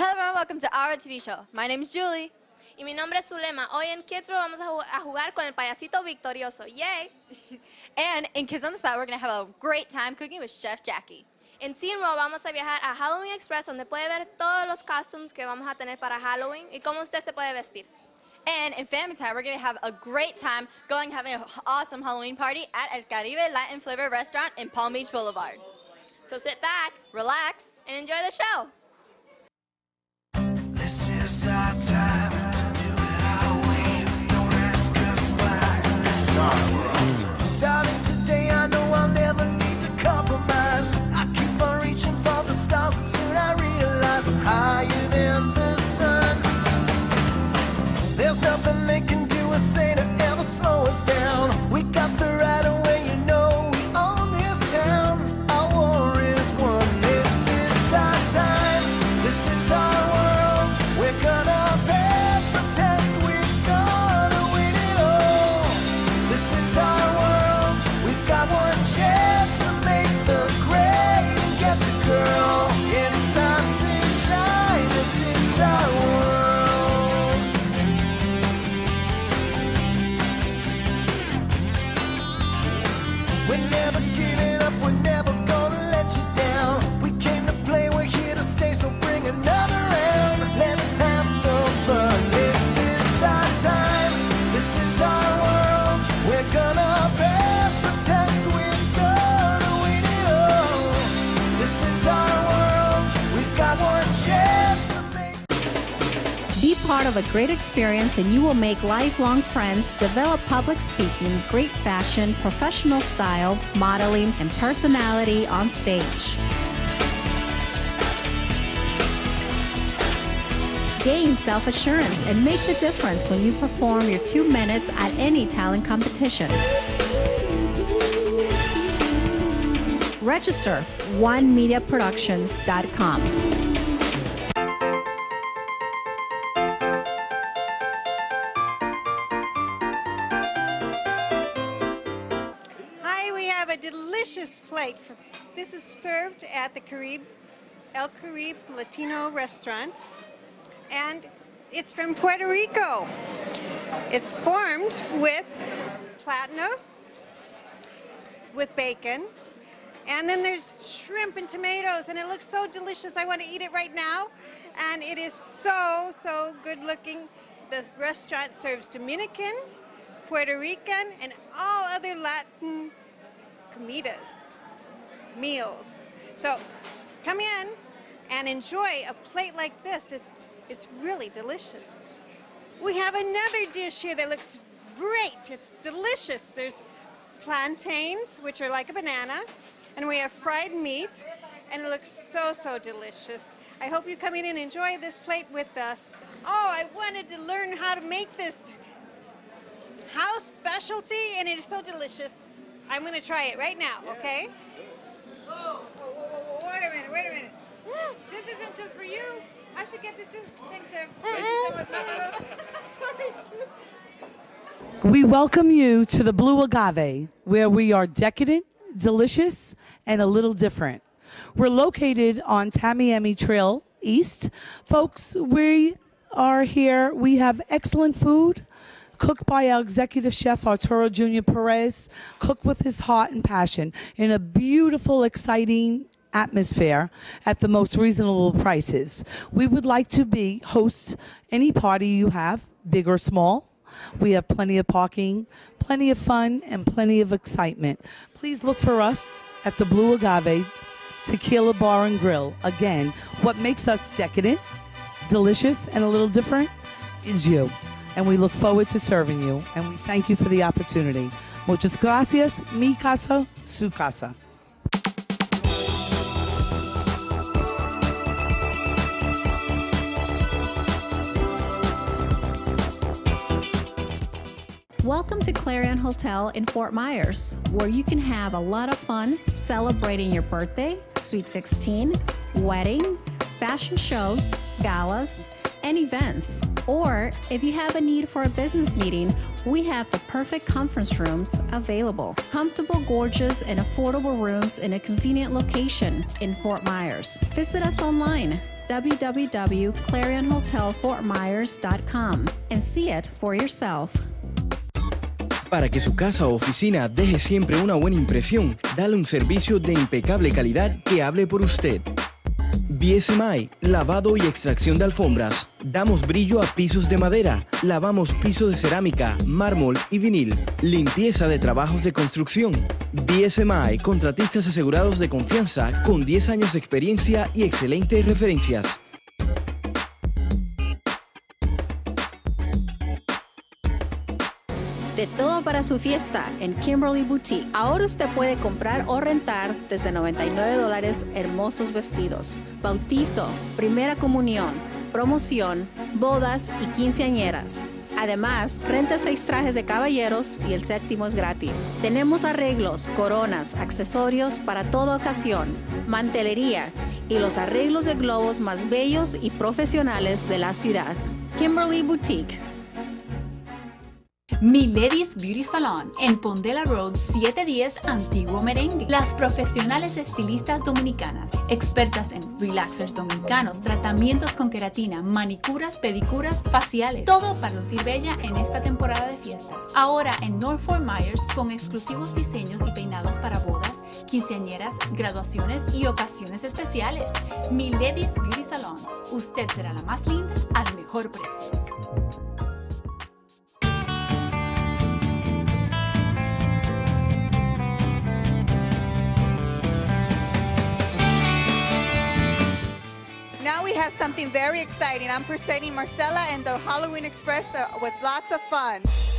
Hello everyone, welcome to our TV show. My name is Julie. Y mi nombre es Zulema. Hoy en Kids Row vamos a, jug- a jugar con el payasito victorioso. Yay! And in Kids on the Spot, we're going to have a great time cooking with Chef Jackie. En Teen Row vamos a viajar a Halloween Express donde puede ver todos los costumes que vamos a tener para Halloween y cómo usted se puede vestir. And in Family Time, we're going to have a great time going having an awesome Halloween party at El Caribe Latin Flavor Restaurant in Palm Beach Boulevard. So sit back Relax. and enjoy the show. We're never giving part of a great experience and you will make lifelong friends, develop public speaking, great fashion, professional style, modeling, and personality on stage. Gain self assurance and make the difference when you perform your two minutes at any talent competition. Register onemediaproductions.com. delicious plate. For, this is served at the Carib, El Carib Latino restaurant, and it's from Puerto Rico. It's formed with platanos, with bacon, and then there's shrimp and tomatoes, and it looks so delicious. I want to eat it right now, and it is so, so good looking. The restaurant serves Dominican, Puerto Rican, and all other Latin comidas, meals. So come in and enjoy a plate like this. It's, it's really delicious. We have another dish here that looks great. It's delicious. There's plantains, which are like a banana, and we have fried meat, and it looks so, so delicious. I hope you come in and enjoy this plate with us. Oh, I wanted to learn how to make this house specialty, and it is so delicious. I'm going to try it right now, okay? Whoa, whoa, whoa, whoa, wait a minute, wait a minute. This isn't just for you. I should get this too. Thanks, sir. Thank you so mm-hmm. much. No, no, no. Sorry. We welcome you to the Blue Agave, where we are decadent, delicious, and a little different. We're located on Tamiami Trail East. Folks, we are here. We have excellent food cooked by our executive chef, Arturo Junior Perez, cooked with his heart and passion in a beautiful, exciting atmosphere at the most reasonable prices. We would like to be host any party you have, big or small. We have plenty of parking, plenty of fun, and plenty of excitement. Please look for us at the Blue Agave Tequila Bar and Grill. Again, what makes us decadent, delicious, and a little different is you. And we look forward to serving you. And we thank you for the opportunity. Muchas gracias. Mi casa, su casa. Welcome to Clarion Hotel in Fort Myers, where you can have a lot of fun celebrating your birthday, sweet 16, wedding, fashion shows, galas, and events. Or if you have a need for a business meeting, we have the perfect conference rooms available. Comfortable, gorgeous, and affordable rooms in a convenient location in Fort Myers. Visit us online www.clarionhotelfortmyers.com and see it for yourself. Para que su casa o oficina deje siempre una buena impresión, dale un servicio de impecable calidad que hable por usted. BSMI, lavado y extracción de alfombras. Damos brillo a pisos de madera, lavamos pisos de cerámica, mármol y vinil. Limpieza de trabajos de construcción. BSMI, contratistas asegurados de confianza con 10 años de experiencia y excelentes referencias. De todo para su fiesta en Kimberly Boutique. Ahora usted puede comprar o rentar desde 99 dólares hermosos vestidos, bautizo, primera comunión, promoción, bodas y quinceañeras. Además, renta seis trajes de caballeros y el séptimo es gratis. Tenemos arreglos, coronas, accesorios para toda ocasión, mantelería y los arreglos de globos más bellos y profesionales de la ciudad. Kimberly Boutique. Miledis Beauty Salon en Pondela Road 710 Antiguo Merengue. Las profesionales estilistas dominicanas, expertas en relaxers dominicanos, tratamientos con queratina, manicuras, pedicuras, faciales, todo para lucir bella en esta temporada de fiestas. Ahora en North Fort Myers con exclusivos diseños y peinados para bodas, quinceañeras, graduaciones y ocasiones especiales. Miledis Beauty Salon. Usted será la más linda al mejor precio. We have something very exciting. I'm presenting Marcella and the Halloween Express uh, with lots of fun.